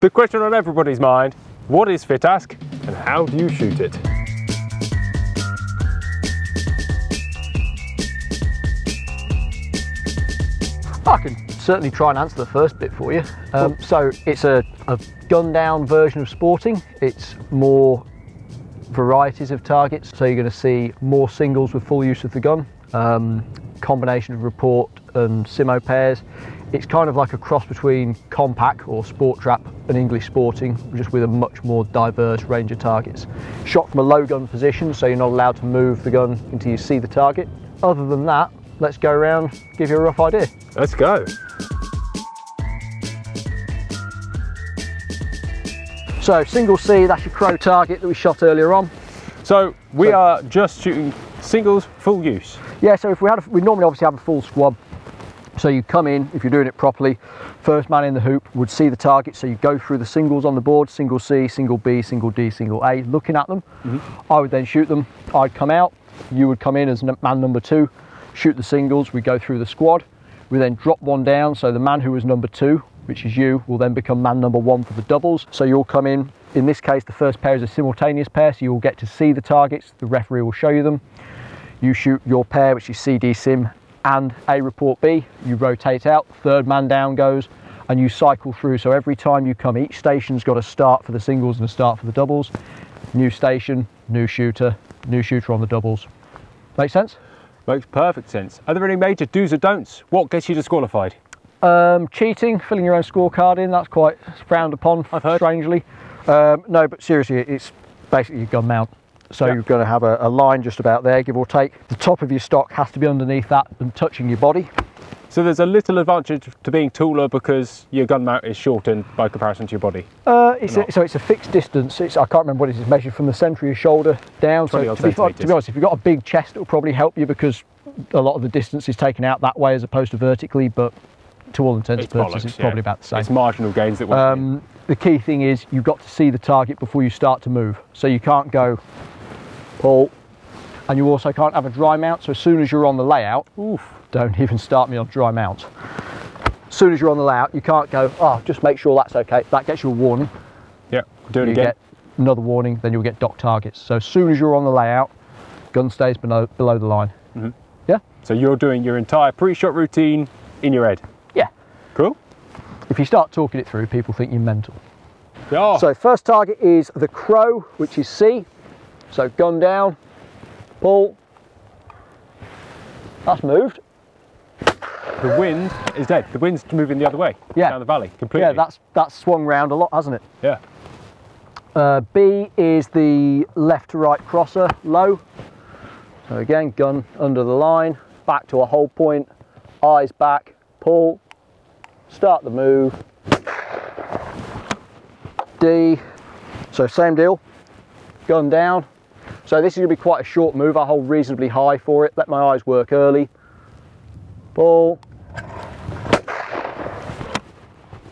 The question on everybody's mind, what is FITASC and how do you shoot it? I can certainly try and answer the first bit for you. Um, so it's a, a gun down version of sporting. It's more varieties of targets. So you're going to see more singles with full use of the gun, um, combination of report and simo pairs. It's kind of like a cross between compact or sport trap and English sporting, just with a much more diverse range of targets. Shot from a low gun position, so you're not allowed to move the gun until you see the target. Other than that, let's go around, give you a rough idea. Let's go. So single C, that's your crow target that we shot earlier on. So we So- are just shooting singles full use. Yeah, so if we had, a, we normally obviously have a full squad. So you come in, if you're doing it properly, first man in the hoop would see the target. So you go through the singles on the board, single C, single B, single D, single A, looking at them. Mm-hmm. I would then shoot them. I'd come out, you would come in as man number two, shoot the singles, we go through the squad. We then drop one down, so the man who was number two, which is you, will then become man number one for the doubles. So you'll come in, in this case, the first pair is a simultaneous pair, so you'll get to see the targets, the referee will show you them you shoot your pair, which is CD sim and A report B, you rotate out, third man down goes, and you cycle through. So every time you come, each station's got a start for the singles and a start for the doubles. New station, new shooter, new shooter on the doubles. Make sense? Makes perfect sense. Are there any major do's or don'ts? What gets you disqualified? Um, cheating, filling your own scorecard in, that's quite frowned upon, I've heard. strangely. Um, no, but seriously, it's basically your gun mount. So Yeah. you're going to have a, a line just about there, give or take. The top of your stock has to be underneath that and touching your body. So there's a little advantage to being taller because your gun mount is shortened by comparison to your body. Uh, it's a, so it's a fixed distance. It's, I can't remember what it is. Measured from the centre of your shoulder down. So to be, to be honest, if you've got a big chest, it will probably help you because a lot of the distance is taken out that way as opposed to vertically. But to all intents and purposes, bollocks, it's yeah. probably about the same. It's marginal gains that Um, the key thing is you've got to see the target before you start to move. So you can't go pull, and you also can't have a dry mount. So as soon as you're on the layout, Oof. don't even start me on dry mount. As soon as you're on the layout, you can't go, oh, just make sure that's okay. That gets you a warning. Yeah, do it you again. get another warning, then you'll get dock targets. So as soon as you're on the layout, gun stays below, below the line. Mm-hmm. Yeah? So you're doing your entire pre-shot routine in your head. Yeah. Cool. If you start talking it through, people think you're mental. Yeah. So first target is the crow, which is C. So gun down, pull. That's moved. the wind is dead. The wind's moving the other way. Yeah. Down the valley completely. Yeah, that's that's swung round a lot, hasn't it? Yeah. Uh, B is the left to right crosser, low. So again, gun under the line, back to a hold point, eyes back, pull, start the move. D, so same deal, gun down. So this is gonna be quite a short move. I hold reasonably high for it, let my eyes work early. Ball.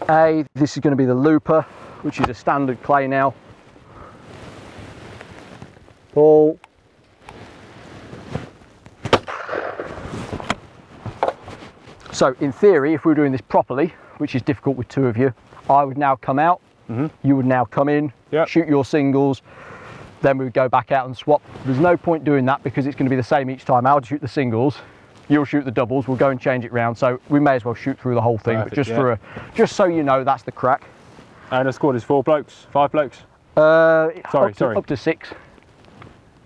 A, this is gonna be the looper, which is a standard clay now. Ball. So in theory, if we were doing this properly, which is difficult with two of you, I would now come out, mm-hmm. you would now come in, Yep. shoot your singles, then we would go back out and swap. There's no point doing that because it's going to be the same each time. I'll shoot the singles, you'll shoot the doubles, we'll go and change it round. So we may as well shoot through the whole thing, Perfect, but just yeah. for a, just so you know, that's the crack. And a squad is four blokes, five blokes, Uh, Sorry, up to, sorry. Up to six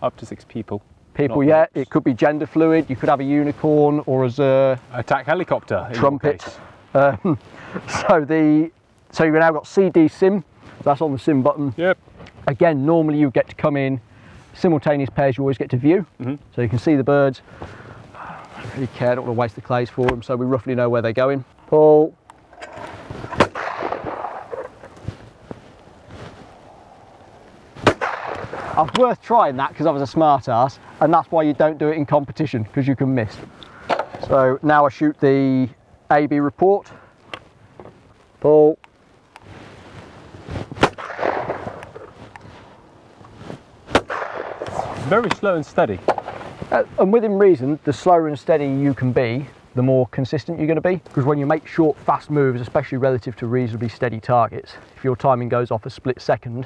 up to six people. people, yeah. blokes. It could be gender fluid. You could have a unicorn or as a Attack helicopter. trumpet. Um, so the so you've now got CD sim. That's on the sim button. Yep. Again, normally you get to come in simultaneous pairs. You always get to view, Mhm. so you can see the birds. I don't really care. I don't want to waste the clays for them, so we roughly know where they're going. Pull. I was worth trying that because I was a smart ass, and that's why you don't do it in competition because you can miss. So now I shoot the AB report. Pull. Very slow and steady. Uh, and within reason, the slower and steadier you can be, the more consistent you're going to be. Because when you make short, fast moves, especially relative to reasonably steady targets, if your timing goes off a split second,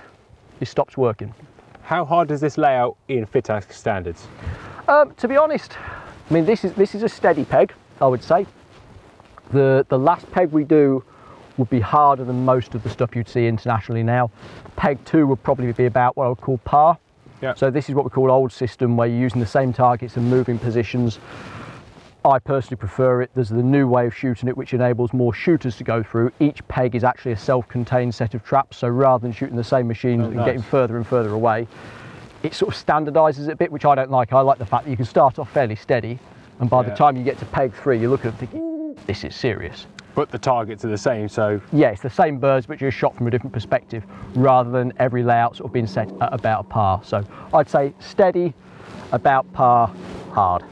it stops working. How hard is this layout in FITASC standards? Um, to be honest, I mean this is this is a steady peg, I would say. The the last peg we do would be harder than most of the stuff you'd see internationally now. Peg two would probably be about what I would call par. Yeah. So this is what we call old system where you're using the same targets and moving positions. I personally prefer it. There's the new way of shooting it, which enables more shooters to go through. Each peg is actually a self-contained set of traps. So rather than shooting the same machine Oh, and nice. getting further and further away, it sort of standardizes it a bit, which I don't like. I like the fact that you can start off fairly steady, and by Yeah. the time you get to peg three, you look at it thinking, this is serious. But the targets are the same, so Yeah, it's the same birds, but you're shot from a different perspective, rather than every layout sort of being set at about par. So I'd say steady, about par, hard.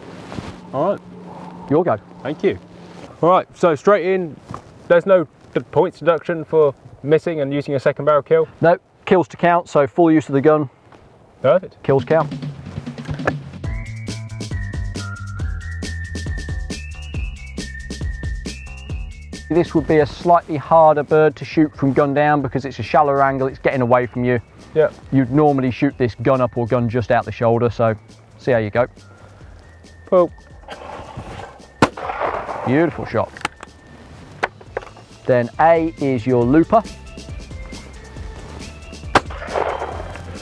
all right. Your go. Thank you. All right, so straight in, there's no points deduction for missing and using a second barrel kill. No, kills to count, so full use of the gun, Perfect. kills count. This would be a slightly harder bird to shoot from gun down because it's a shallower angle, it's getting away from you. Yeah. You'd normally shoot this gun up or gun just out the shoulder, so see how you go. Well, Beautiful shot. Then A is your looper.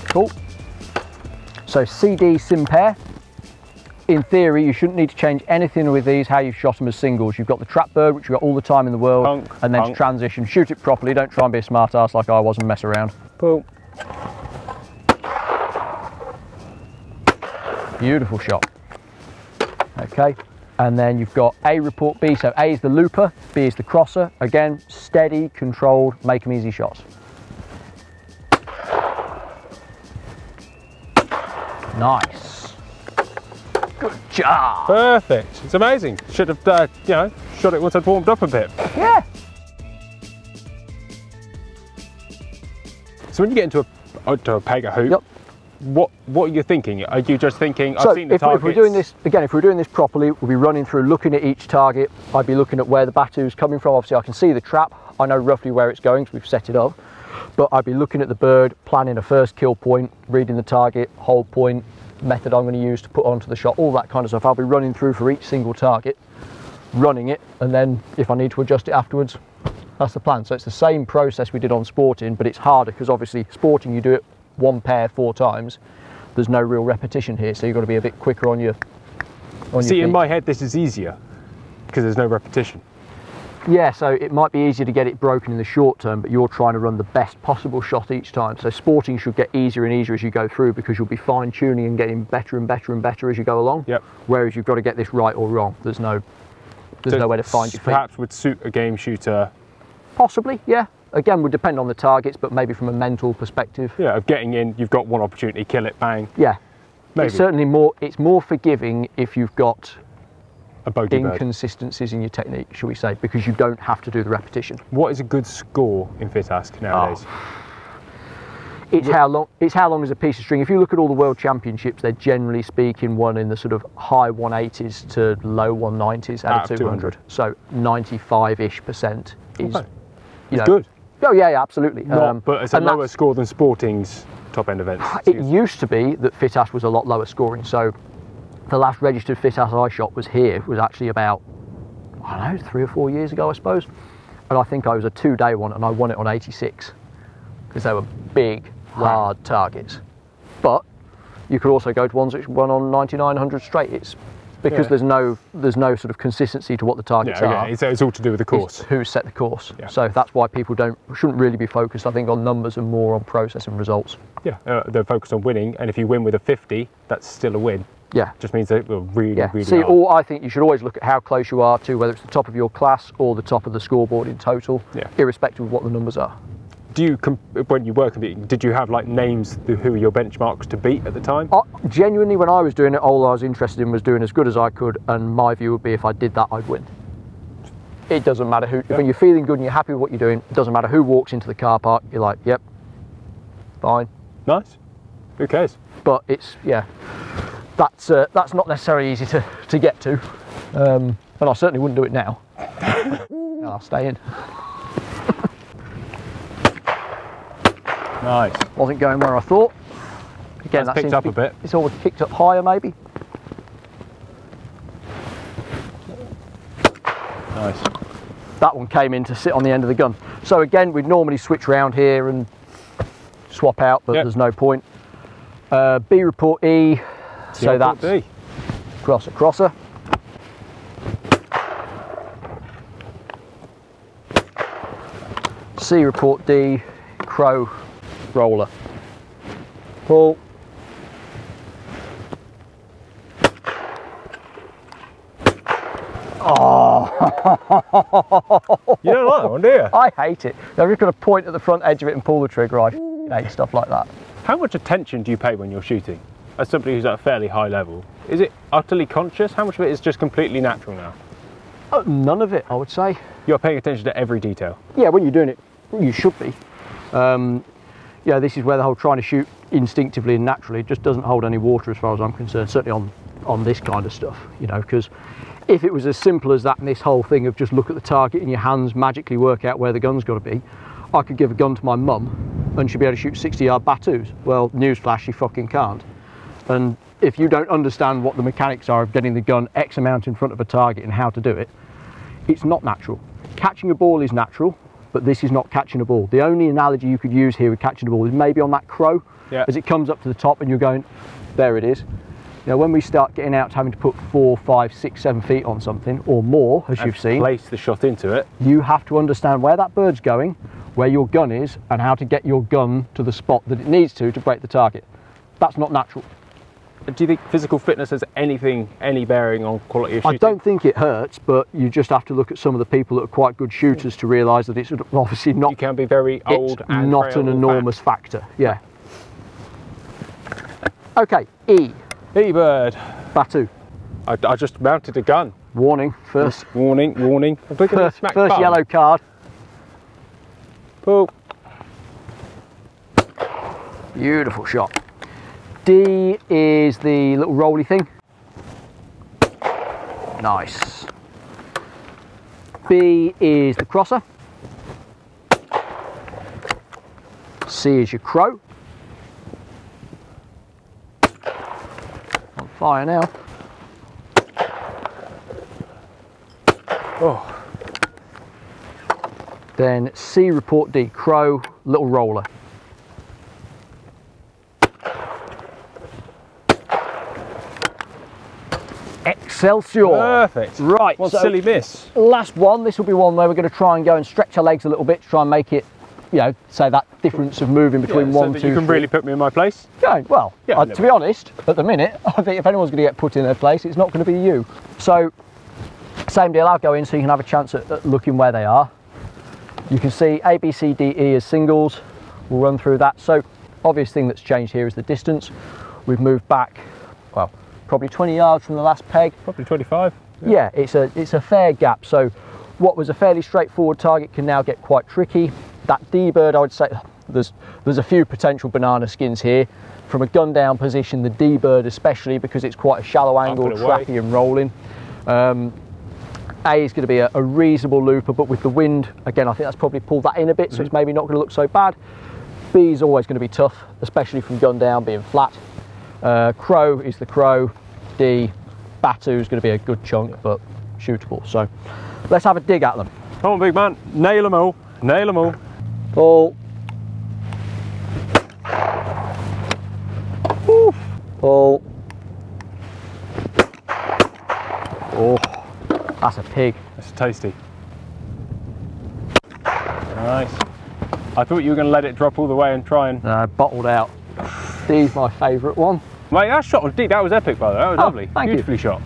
Cool. So CD sim pair. In theory, you shouldn't need to change anything with these, how you've shot them as singles. You've got the trap bird, which you've got all the time in the world, and then to transition, shoot it properly. Don't try and be a smart ass like I was and mess around. well, Beautiful shot. Okay, and then you've got A report B. So A is the looper, B is the crosser. Again, steady, controlled, make them easy shots. Nice. Good job. perfect. It's amazing. Should have, uh, you know, shot it once I'd warmed up a bit. Yeah. So when you get into a, onto a peg a hoop, Yep. what what are you thinking? Are you just thinking, So I've seen the if, if we're doing this again, if we're doing this properly, we'll be running through, looking at each target. I'd be looking at where the battue's coming from. Obviously, I can see the trap. I know roughly where it's going because we've set it up. But I'd be looking at the bird, planning a first kill point, reading the target, hold point, method I'm going to use to put onto the shot, all that kind of stuff. I'll be running through for each single target, running it, and then if I need to adjust it afterwards, that's the plan. So it's the same process we did on sporting, but it's harder because obviously sporting you do it one pair four times. There's no real repetition here, so you've got to be a bit quicker on your. On See, your in my head, this is easier because there's no repetition. Yeah, so it might be easier to get it broken in the short term, but you're trying to run the best possible shot each time. So sporting should get easier and easier as you go through because you'll be fine tuning and getting better and better and better as you go along. Yep. Whereas you've got to get this right or wrong. There's no, there's So no way to find your feet. Perhaps would suit a game shooter, Possibly, yeah. Again, would depend on the targets, but maybe from a mental perspective. yeah, of getting in, you've got one opportunity, kill it, bang, Yeah. maybe It's certainly more. It's more forgiving if you've got a bogey bird. inconsistencies in your technique, shall we say, because you don't have to do the repetition. What is a good score in FITASC nowadays? Oh. It's how long. It's how long is a piece of string. If you look at all the world championships, they're generally speaking one in the sort of high 180s to low 190s out, Out of of 200. So 95-ish percent is, Okay. you know. Good. Oh yeah, yeah, absolutely. Not, um, but it's a lower score than Sporting's top end events. It used to be that FITASC was a lot lower scoring. So the last registered FITASC I shot was here. it Was actually about I don't know three or four years ago, I suppose. And I think I was a two-day one, and I won it on 86 because they were big, hard targets. But you could also go to ones which won on 9900 straight. It's because Yeah. there's no there's no sort of consistency to what the yeah, targets okay. are. It's, it's all to do with the It's course. who set the course. Yeah. So that's why people don't shouldn't really be focused. I think on numbers and more on process and results. Yeah, uh, they're focused on winning, and if you win with a 50, that's still a win. Yeah. Just means they were really, Yeah. really See, all I think you should always look at how close you are to whether it's the top of your class or the top of the scoreboard in total, Yeah. irrespective of what the numbers are. Do you, when you were competing, did you have like names who were your benchmarks to beat at the time? I, genuinely, when I was doing it, all I was interested in was doing as good as I could, and my view would be if I did that, I'd win. It doesn't matter who. Yeah. When you're feeling good and you're happy with what you're doing, it doesn't matter who walks into the car park. You're like, yep, fine. Nice. Who cares? But it's yeah, that's uh, that's not necessarily easy to to get to. Um, and I certainly wouldn't do it now. I'll stay in. Nice. Wasn't going where I thought. Again, That's that picked up a bit. It's always kicked up higher, maybe. Nice. That one came in to sit on the end of the gun. So again, we'd normally switch round here and swap out, but Yep. there's no point. Uh, B report E, so The old that's D. crosser crosser. C report D, crow roller. Pull. Oh. You don't like that one, do you? I hate it. I've just got to point at the front edge of it and pull the trigger. I hate stuff like that. How much attention do you pay when you're shooting? As somebody who's at a fairly high level, is it utterly conscious? How much of it is just completely natural now? Oh, none of it, I would say. You're paying attention to every detail. Yeah, when you're doing it, you should be. Um, yeah, this is where the whole trying to shoot instinctively and naturally just doesn't hold any water as far as I'm concerned. Certainly on on this kind of stuff, you know, because if it was as simple as that and this whole thing of just look at the target and your hands magically work out where the gun's got to be, I could give a gun to my mum and she'd be able to shoot 60 yard Battues. Well, newsflash, she fucking can't. And if you don't understand what the mechanics are of getting the gun X amount in front of a target and how to do it, it's not natural. Catching a ball is natural, but this is not catching a ball. The only analogy you could use here with catching a ball is maybe on that crow, Yeah. as it comes up to the top and you're going, there it is. Now, when we start getting out to having to put four, five, six, seven feet on something or more, as And you've seen, Place the shot into it. you have to understand where that bird's going, where your gun is, and how to get your gun to the spot that it needs to to break the target. That's not natural. Do you think physical fitness has anything, any bearing on quality of I don't think it hurts, but you just have to look at some of the people that are quite good shooters to realise that it's obviously not You can be very old and not an enormous factor. Yeah. Okay, E, E bird. Battue. I, I just mounted a gun. Warning, first, Warning, warning. I'm first, smack first yellow card. Pull. Beautiful shot. D is the little rolly thing. Nice. B is the crosser. C is your crow. On fire now. Oh, Then C report D, crow, little roller. Excelsior. perfect. Right, One so silly miss. last one. This will be one where we're going to try and go and stretch our legs a little bit to try and make it, you know, say that difference of moving between Yeah, one, that two, you can three. really put me in my place. Going well. Yeah, uh, to be honest, at the minute, I think if anyone's going to get put in their place, it's not going to be you. So, same deal. I'll go in so you can have a chance at, at looking where they are. You can see A, B, C, D, E as singles. We'll run through that. So, obvious thing that's changed here is the distance. We've moved back, probably 20 yards from the last peg. Probably 25. Yeah, it's a it's a fair gap. So what was a fairly straightforward target can now get quite tricky. That D bird, I would say, there's there's a few potential banana skins here. From a gun down position, the D bird especially because it's quite a shallow angle, trappy and rolling. Um, a is going to be a, a reasonable looper, but with the wind, again, I think that's probably pulled that in a bit, so it's maybe not going to look so bad. B is always going to be tough, especially from gun down being flat. Uh, crow is the crow. D, Battue is going to be a good chunk, but shootable. So let's have a dig at them. Come on, big man. Nail them all. Nail them all. Pull. Woo. Pull. Oh, that's a pig. That's tasty. Nice. I thought you were going to let it drop all the way and try and. Uh, bottled out. D's my favourite one. Mate, that shot was deep. That was epic, by the way. That was Oh, lovely. thank you. Beautifully shot.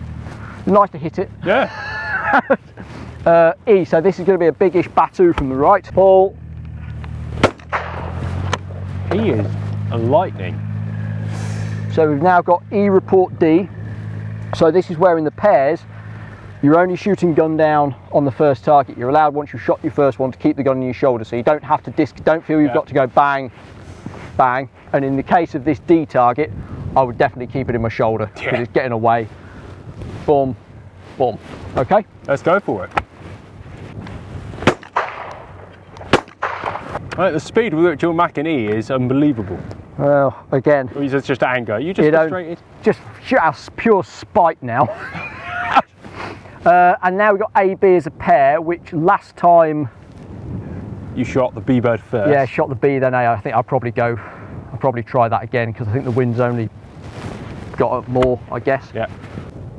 Nice to hit it. Yeah. Uh, E, so this is going to be a biggish Battue from the right. Paul. He is a lightning. So we've now got E report D. So this is where in the pairs, you're only shooting gun down on the first target. You're allowed once you've shot your first one to keep the gun on your shoulder. So you don't have to disc, don't feel you've Yeah. got to go bang, bang. And in the case of this D target, I would definitely keep it in my shoulder because Yeah. it's getting away. Boom, Boom. Okay. Let's go for it. Right, the speed with which you're macking E is unbelievable. Well, again, Or is it just anger? You just frustrated? just just pure spite now. uh, and now we've got AB as a pair, which last time, You shot the B bird first. yeah, shot the B, then A. I think I'll probably go, I'll probably try that again because I think the wind's only got more, I guess. Yeah.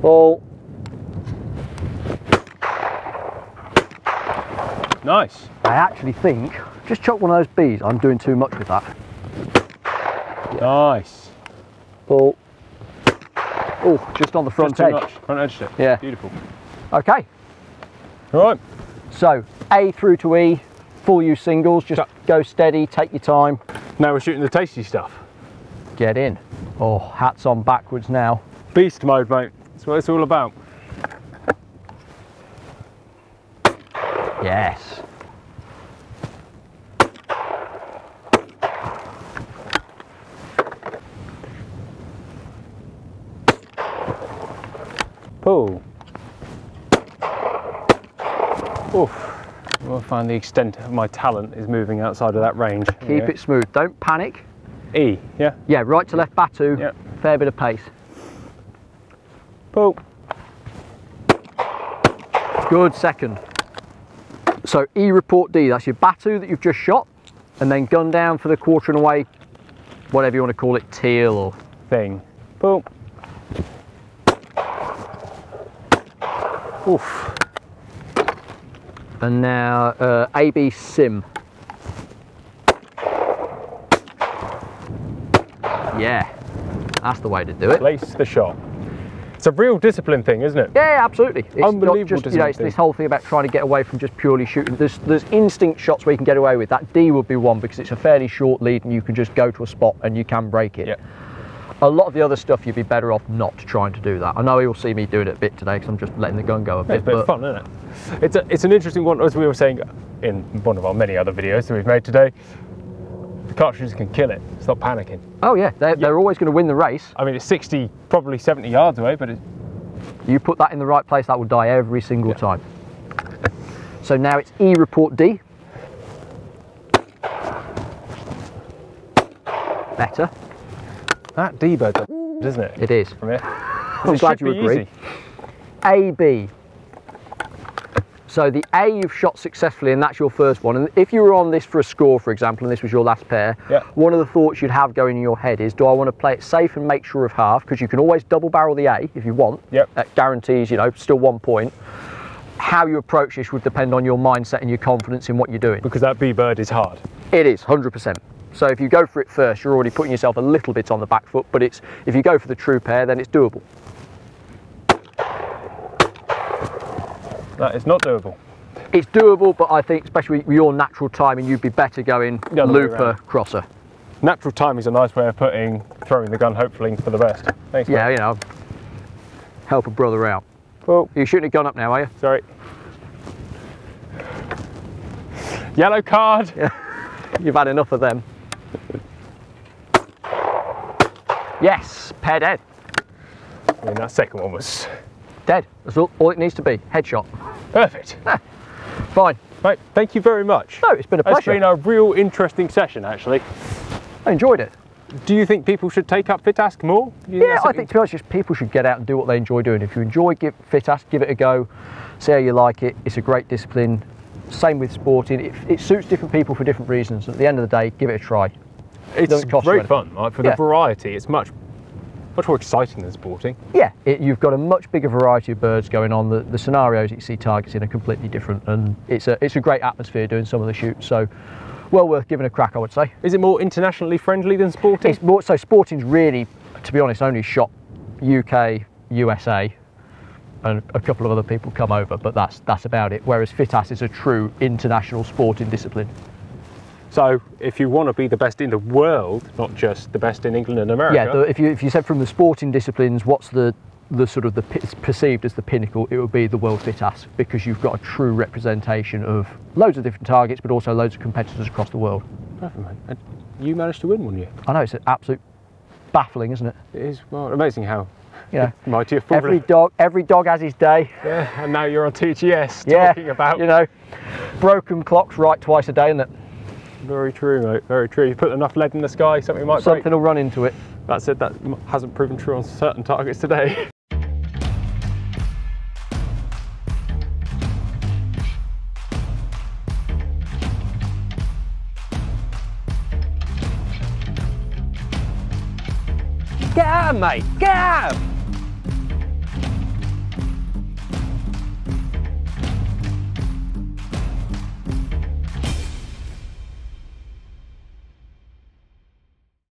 Ball. Nice. I actually think, just chuck one of those bees. I'm doing too much with that. Nice. Ball. Oh, just on the front Just too edge. much. Front edge it. Yeah. Beautiful. Okay, All right. so A through to E, full use singles. Just Yeah. go steady, take your time. Now we're shooting the tasty stuff. Get in. Oh, hats on backwards now. Beast mode, mate. That's what it's all about. Yes. Pull. Oof. We'll find the extent of my talent is moving outside of that range. Keep it smooth. Don't panic. E, yeah? Yeah, right to left battue. Yeah. Fair bit of pace. Pull. Good second. So E report D, that's your battue that you've just shot, and then gun down for the quarter and away, whatever you want to call it, teal or Thing. Pull. Oof. and now uh, AB sim. Yeah, that's the way to do it. Place the shot. It's a real discipline thing, isn't it? Yeah, absolutely. It's Unbelievable just, you know, it's this whole thing about trying to get away from just purely shooting. There's, there's instinct shots where you can get away with. That D would be one because it's a fairly short lead and you can just go to a spot and you can break it. Yeah. A lot of the other stuff, you'd be better off not trying to do that. I know you'll see me doing it a bit today because I'm just letting the gun go a bit. It's a bit fun, isn't it? It's, a, it's an interesting one, as we were saying in one of our many other videos that we've made today. Cartridges can kill it. Stop panicking. Oh yeah, they're, they're always going to win the race. I mean, it's 60, probably 70 yards away, but it's, You put that in the right place, that will die every single time. So now it's E report D. Better. that D-bird's a isn't it? It is. From here. I'm glad you agree. easy. AB. So the A you've shot successfully, and that's your first one. And if you were on this for a score, for example, and this was your last pair, Yeah. one of the thoughts you'd have going in your head is, do I want to play it safe and make sure of half? Because you can always double barrel the A if you want. Yep. That guarantees, you know, still one point. How you approach this would depend on your mindset and your confidence in what you're doing. Because that B-bird is hard. It is, 100%. So if you go for it first, you're already putting yourself a little bit on the back foot, but it's if you go for the true pair, then it's doable. That is not doable. It's doable, but I think, especially with your natural timing, you'd be better going looper, crosser. Natural timing is a nice way of putting, throwing the gun, hopefully, for the best. Thanks, Yeah, mate. you know, help a brother out. Well, You're shooting a gun up now, are you? sorry. Yellow card. Yeah. You've had enough of them. Yes, pair dead. I mean, that second one was Dead. That's all, all it needs to be. Headshot. perfect. Ah. Fine. Right, thank you very much. No, it's been a It's pleasure. been a real interesting session, actually. I enjoyed it. Do you think people should take up FITASC more? Yeah, I think to be honest, just people should get out and do what they enjoy doing. If you enjoy give FITASC, give it a go, see how you like it. It's a great discipline. Same with sporting. It, it suits different people for different reasons. At the end of the day, give it a try. it's you great fun. Like, for Yeah. the variety, it's much, much more exciting than sporting. Yeah, it, you've got a much bigger variety of birds going on. The, the scenarios that you see targets in are completely different, and it's a it's a great atmosphere doing some of the shoots. So, well worth giving a crack, I would say. Is it more internationally friendly than sporting? It's more so sporting's really, to be honest, only shot UK, USA, and a couple of other people come over, but that's that's about it. Whereas FITASC is a true international sporting discipline. So, if you want to be the best in the world, not just the best in England and America, Yeah, the, if you if you said from the sporting disciplines, what's the the sort of the perceived as the pinnacle, it would be the World FITASC because you've got a true representation of loads of different targets, but also loads of competitors across the world. Perfect, mate. And you managed to win one year. I know it's an absolute baffling, isn't it? It is well amazing how you know, Mighty every dog, every dog has his day. Yeah, and now you're on TGS Yeah, talking about. you know, broken clocks right twice a day, isn't it? Very true, mate. Very true. You put enough lead in the sky, something might break. Something will run into it. That said, that hasn't proven true on certain targets today. Get out, mate! Get out!